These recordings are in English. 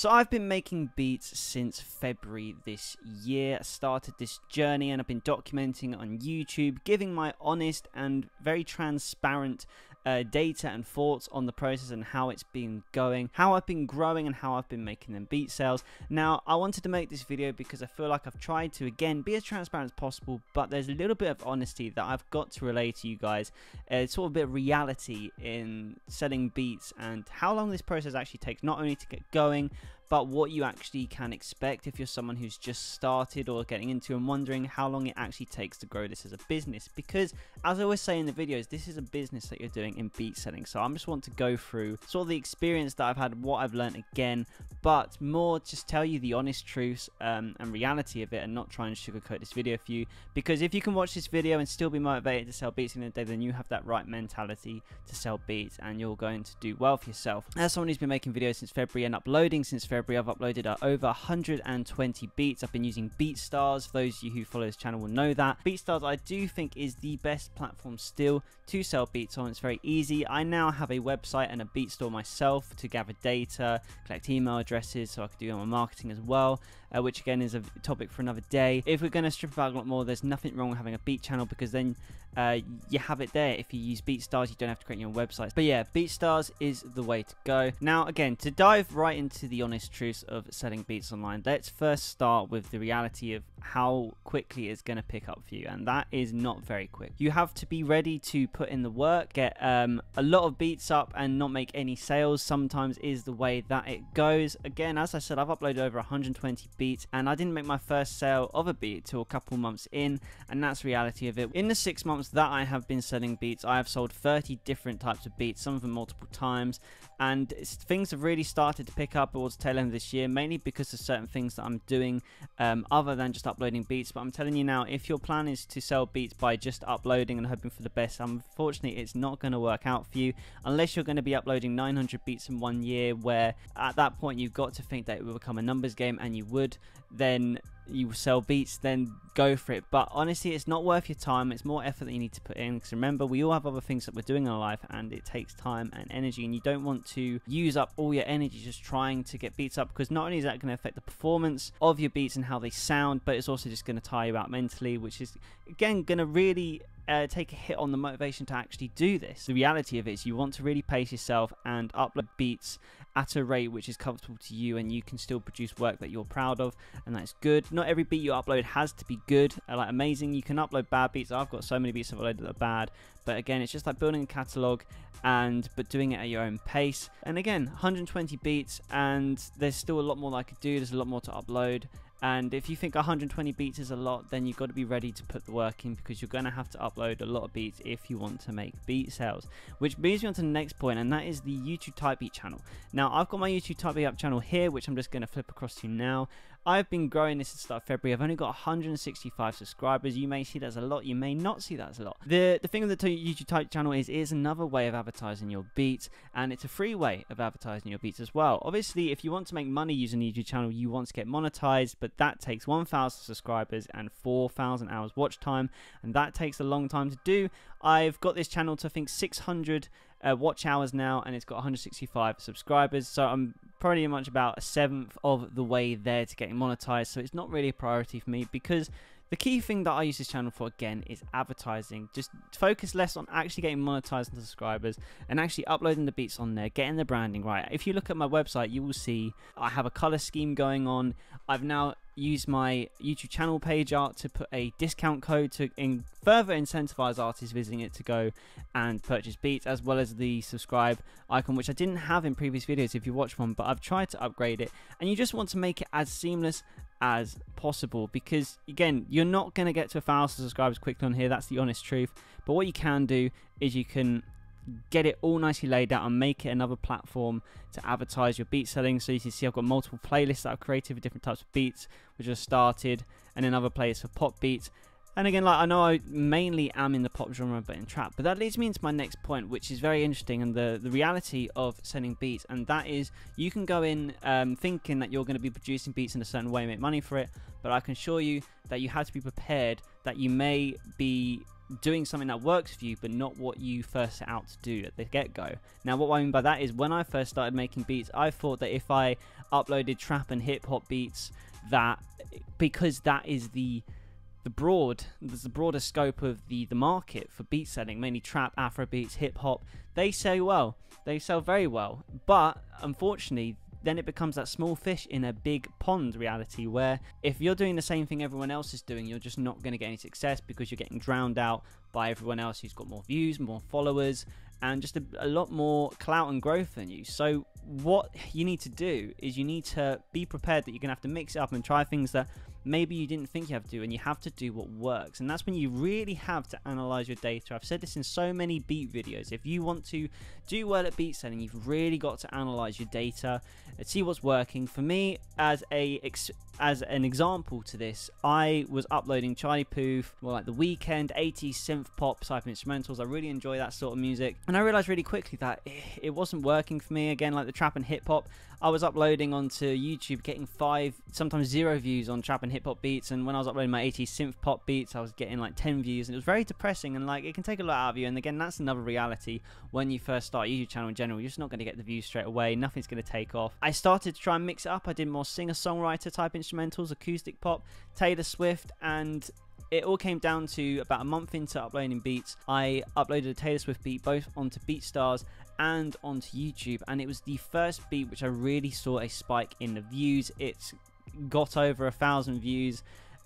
So I've been making beats since February this year. I started this journey and I've been documenting on YouTube, giving my honest and very transparent uh, data and thoughts on the process and how it's been going, how I've been growing and how I've been making them beat sales. Now, I wanted to make this video because I feel like I've tried to, again, be as transparent as possible, but there's a little bit of honesty that I've got to relay to you guys. Uh, sort of a bit of reality in selling beats and how long this process actually takes, not only to get going, but what you actually can expect if you're someone who's just started or getting into and wondering how long it actually takes to grow this as a business. Because as I always say in the videos, this is a business that you're doing in beat selling. So I just want to go through sort of the experience that I've had, what I've learned again, but more just tell you the honest truths um, and reality of it and not try and sugarcoat this video for you. Because if you can watch this video and still be motivated to sell beats in the day, then you have that right mentality to sell beats and you're going to do well for yourself. As someone who's been making videos since February and uploading since February, February, I've uploaded uh, over 120 beats. I've been using BeatStars. For those of you who follow this channel will know that. BeatStars, I do think, is the best platform still to sell beats on. It's very easy. I now have a website and a beat store myself to gather data, collect email addresses so I can do my marketing as well uh, which again is a topic for another day. If we're going to strip about a lot more, there's nothing wrong with having a beat channel because then uh, you have it there. If you use BeatStars, you don't have to create your own websites. But yeah, BeatStars is the way to go. Now, again, to dive right into the honest truths of selling beats online, let's first start with the reality of how quickly it's going to pick up for you, and that is not very quick. You have to be ready to put in the work, get um, a lot of beats up, and not make any sales. Sometimes is the way that it goes. Again, as I said, I've uploaded over 120 beats and I didn't make my first sale of a beat till a couple months in and that's reality of it. In the six months that I have been selling beats I have sold 30 different types of beats, some of them multiple times and things have really started to pick up towards tail end this year mainly because of certain things that I'm doing um, other than just uploading beats but I'm telling you now if your plan is to sell beats by just uploading and hoping for the best unfortunately it's not going to work out for you unless you're going to be uploading 900 beats in one year where at that point you've got to think that it will become a numbers game and you would then you sell beats, then go for it. But honestly, it's not worth your time. It's more effort that you need to put in. Because remember, we all have other things that we're doing in our life, and it takes time and energy. And you don't want to use up all your energy just trying to get beats up, because not only is that going to affect the performance of your beats and how they sound, but it's also just going to tire you out mentally, which is again going to really uh, take a hit on the motivation to actually do this. The reality of it is you want to really pace yourself and upload beats at a rate which is comfortable to you and you can still produce work that you're proud of and that's good. Not every beat you upload has to be good, uh, like amazing. You can upload bad beats. I've got so many beats I've uploaded that are bad, but again, it's just like building a catalog and but doing it at your own pace. And again, 120 beats and there's still a lot more that I could do. There's a lot more to upload and if you think 120 beats is a lot, then you've got to be ready to put the work in because you're going to have to upload a lot of beats if you want to make beat sales. Which brings me on to the next point, and that is the YouTube Type Beat channel. Now, I've got my YouTube Type Beat up channel here, which I'm just going to flip across to now. I've been growing this since start of February. I've only got 165 subscribers. You may see that as a lot. You may not see that as a lot. The the thing with the YouTube Type channel is is another way of advertising your beats, and it's a free way of advertising your beats as well. Obviously, if you want to make money using the YouTube channel, you want to get monetized, but that takes 1,000 subscribers and 4,000 hours watch time, and that takes a long time to do. I've got this channel to I think 600 uh, watch hours now, and it's got 165 subscribers. So I'm pretty much about a seventh of the way there to getting monetized. So it's not really a priority for me because the key thing that I use this channel for again is advertising. Just focus less on actually getting monetized and subscribers and actually uploading the beats on there, getting the branding right. If you look at my website, you will see I have a color scheme going on. I've now used my YouTube channel page art to put a discount code to in further incentivize artists visiting it to go and purchase beats as well as the subscribe icon which I didn't have in previous videos if you watch one but I've tried to upgrade it and you just want to make it as seamless as possible because again you're not going to get to a thousand subscribers quickly on here. That's the honest truth. But what you can do is you can get it all nicely laid out and make it another platform to advertise your beat selling. So you can see I've got multiple playlists that I've created with different types of beats which are started and another playlist for pop beats and again, like I know I mainly am in the pop genre, but in trap. But that leads me into my next point, which is very interesting, and the the reality of sending beats, and that is you can go in um, thinking that you're going to be producing beats in a certain way, and make money for it. But I can assure you that you have to be prepared that you may be doing something that works for you, but not what you first set out to do at the get go. Now, what I mean by that is when I first started making beats, I thought that if I uploaded trap and hip hop beats, that because that is the the broad there's the broader scope of the the market for beat selling mainly trap afro beats hip hop. They sell well. They sell very well. But unfortunately then it becomes that small fish in a big pond reality where if you're doing the same thing everyone else is doing you're just not going to get any success because you're getting drowned out by everyone else who's got more views more followers and just a, a, lot more clout and growth than you. So, what you need to do is you need to be prepared that you're going to have to mix it up and try things that maybe you didn't think you have to and you have to do what works. And that's when you really have to analyze your data. I've said this in so many beat videos. If you want to do well at beat selling, you've really got to analyze your data and see what's working. For me, as a as an example to this, I was uploading Charlie Puth, well, like the Weeknd, 80s synth pop type instrumentals. I really enjoy that sort of music. And I realized really quickly that it wasn't working for me. Again, like the trap and hip hop, I was uploading onto YouTube, getting five, sometimes zero views on trap and hip hop beats. And when I was uploading my 80s synth pop beats, I was getting like 10 views. And it was very depressing. And like, it can take a lot out of you. And again, that's another reality when you first start a YouTube channel in general. You're just not going to get the views straight away. Nothing's going to take off. I started to try and mix it up. I did more singer songwriter type instrumentals, acoustic pop, Taylor Swift, and it all came down to about a month into uploading beats. I uploaded a Taylor Swift beat both onto BeatStars and onto YouTube, and it was the first beat which I really saw a spike in the views. It's got over a thousand views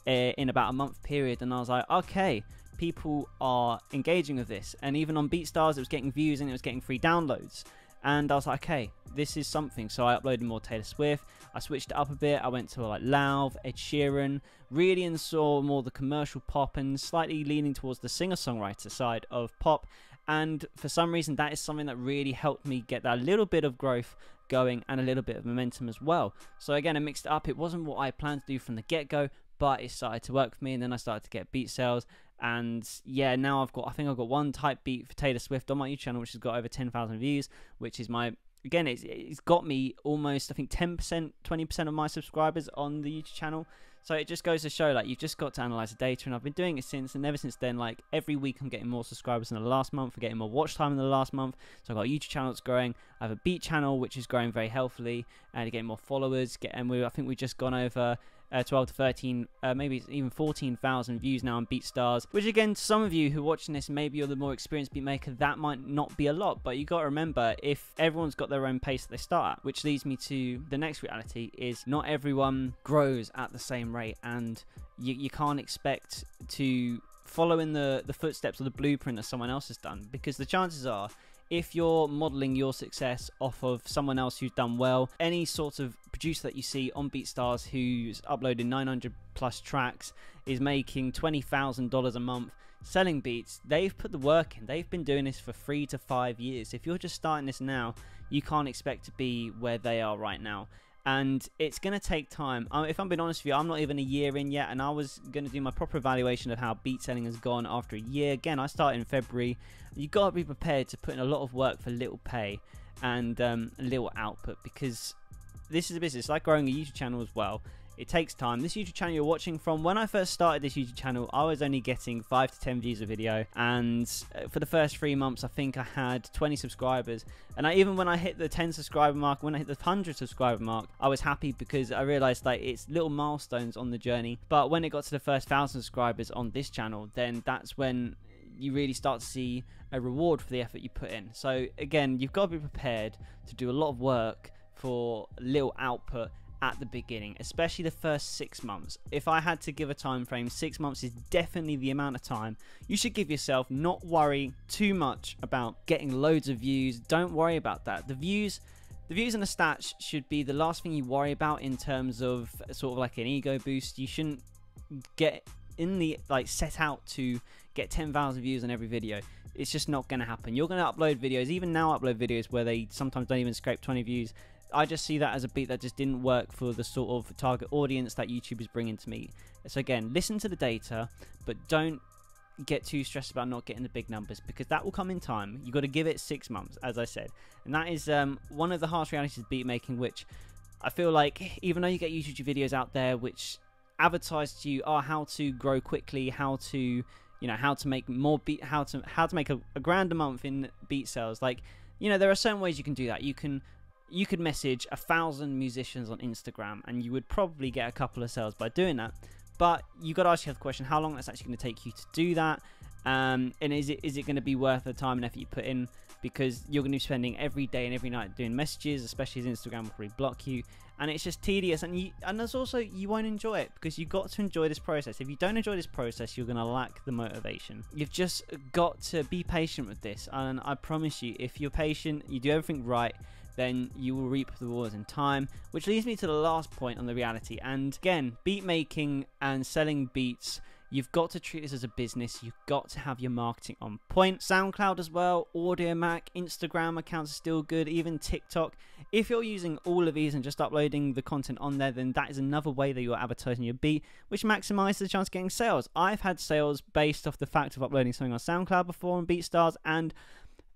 uh, in about a month period, and I was like, okay, people are engaging with this. And even on BeatStars, it was getting views and it was getting free downloads. And I was like, okay, this is something. So I uploaded more Taylor Swift. I switched it up a bit. I went to like Lauv, Ed Sheeran, really and saw more the commercial pop and slightly leaning towards the singer songwriter side of pop. And for some reason, that is something that really helped me get that little bit of growth going and a little bit of momentum as well. So again, I mixed it up. It wasn't what I planned to do from the get go, but it started to work for me. And then I started to get beat sales and yeah, now I've got I think I've got one type beat for Taylor Swift on my YouTube channel, which has got over ten thousand views, which is my again it's it's got me almost I think ten percent, twenty percent of my subscribers on the YouTube channel. So it just goes to show like you've just got to analyze the data, and I've been doing it since, and ever since then, like every week I'm getting more subscribers in the last month, I'm getting more watch time in the last month. So I've got a YouTube channel that's growing, I have a beat channel which is growing very healthily, and getting more followers. Get and we I think we've just gone over uh, 12 to 13, uh, maybe even 14,000 views now on BeatStars. Which again, to some of you who are watching this, maybe you're the more experienced beatmaker, that might not be a lot. But you got to remember, if everyone's got their own pace that they start at, which leads me to the next reality, is not everyone grows at the same rate, and you, you can't expect to follow in the, the footsteps or the blueprint that someone else has done because the chances are if you're modeling your success off of someone else who's done well, any sort of producer that you see on BeatStars who's uploading 900 plus tracks is making $20,000 a month selling beats, they've put the work in. They've been doing this for three to five years. If you're just starting this now, you can't expect to be where they are right now and it's going to take time. if I'm being honest with you, I'm not even a year in yet, and I was going to do my proper evaluation of how beat selling has gone after a year. Again, I started in February. You got to be prepared to put in a lot of work for little pay and um, little output because this is a business. Like growing a YouTube channel as well. It takes time. This YouTube channel you're watching from, when I first started this YouTube channel, I was only getting 5 to 10 views a video. And uh, for the first three months, I think I had 20 subscribers. And I, even when I hit the 10 subscriber mark, when I hit the 100 subscriber mark, I was happy because I realized like it's little milestones on the journey. But when it got to the first 1,000 subscribers on this channel, then that's when you really start to see a reward for the effort you put in. So again, you've got to be prepared to do a lot of work for little output at the beginning, especially the first six months. If I had to give a time frame, six months is definitely the amount of time you should give yourself. Not worry too much about getting loads of views. Don't worry about that. The views. The views and the stats should be the last thing you worry about in terms of sort of like an ego boost. You shouldn't get in the like set out to get 10,000 views on every video. It's just not going to happen. You're going to upload videos, even now upload videos where they sometimes don't even scrape 20 views I just see that as a beat that just didn't work for the sort of target audience that YouTube is bringing to me. So again, listen to the data, but don't get too stressed about not getting the big numbers because that will come in time. You've got to give it six months, as I said, and that is um, one of the harsh realities of beat making, which I feel like even though you get YouTube videos out there which advertise to you, oh, how to grow quickly, how to you you know how to make more beat how to how to make a, a grand a month in beat sales like you know there are certain ways you can do that you can you could message a thousand musicians on instagram and you would probably get a couple of sales by doing that. But you got to ask yourself the question how long that's actually going to take you to do that? Um, and is it is it going to be worth the time and effort you put in? Because you're going to be spending every day and every night doing messages especially as instagram will probably block you. And it's just tedious and you and there's also you won't enjoy it because you've got to enjoy this process. If you don't enjoy this process you're going to lack the motivation. You've just got to be patient with this. And i promise you if you're patient you do everything right then you will reap the rewards in time. Which leads me to the last point on the reality. And again, beat making and selling beats. You've got to treat this as a business. You've got to have your marketing on point. SoundCloud as well, Audiomack, Instagram accounts are still good, even TikTok. If you're using all of these and just uploading the content on there, then that is another way that you're advertising your beat, which maximizes the chance of getting sales. I've had sales based off the fact of uploading something on SoundCloud before on BeatStars and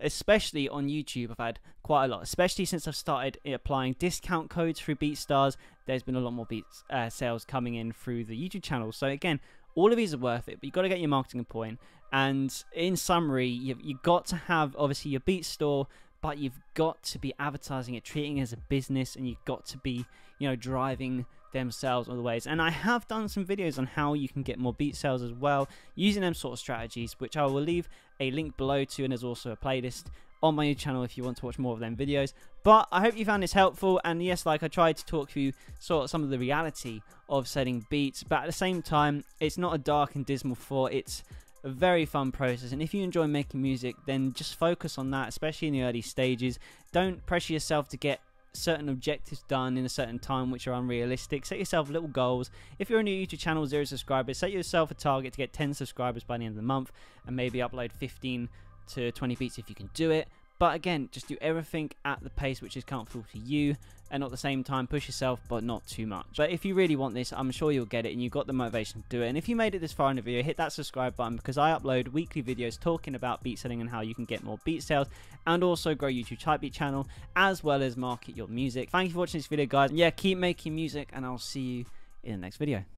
especially on YouTube, I've had quite a lot, especially since I've started applying discount codes through BeatStars. There's been a lot more beats uh, sales coming in through the YouTube channel. So again, all of these are worth it, but you've got to get your marketing point. And in summary, you've, you've got to have obviously your beat store, but you've got to be advertising it, treating it as a business, and you've got to be, you know, driving themselves the ways. And I have done some videos on how you can get more beat sales as well using them sort of strategies, which I will leave a link below to, and there's also a playlist on my channel if you want to watch more of them videos. But I hope you found this helpful, and yes, like I tried to talk through sort of some of the reality of setting beats, but at the same time, it's not a dark and dismal thought. It's a very fun process, and if you enjoy making music, then just focus on that, especially in the early stages. Don't pressure yourself to get certain objectives done in a certain time which are unrealistic. Set yourself little goals. If you're a new YouTube channel, zero subscribers, set yourself a target to get 10 subscribers by the end of the month and maybe upload 15 to 20 beats if you can do it. But again, just do everything at the pace which is comfortable to you and at the same time push yourself but not too much. But if you really want this, I'm sure you'll get it and you've got the motivation to do it. And if you made it this far in the video, hit that subscribe button because I upload weekly videos talking about beat selling and how you can get more beat sales and also grow YouTube Typebeat channel as well as market your music. Thank you for watching this video guys. Yeah, keep making music and I'll see you in the next video.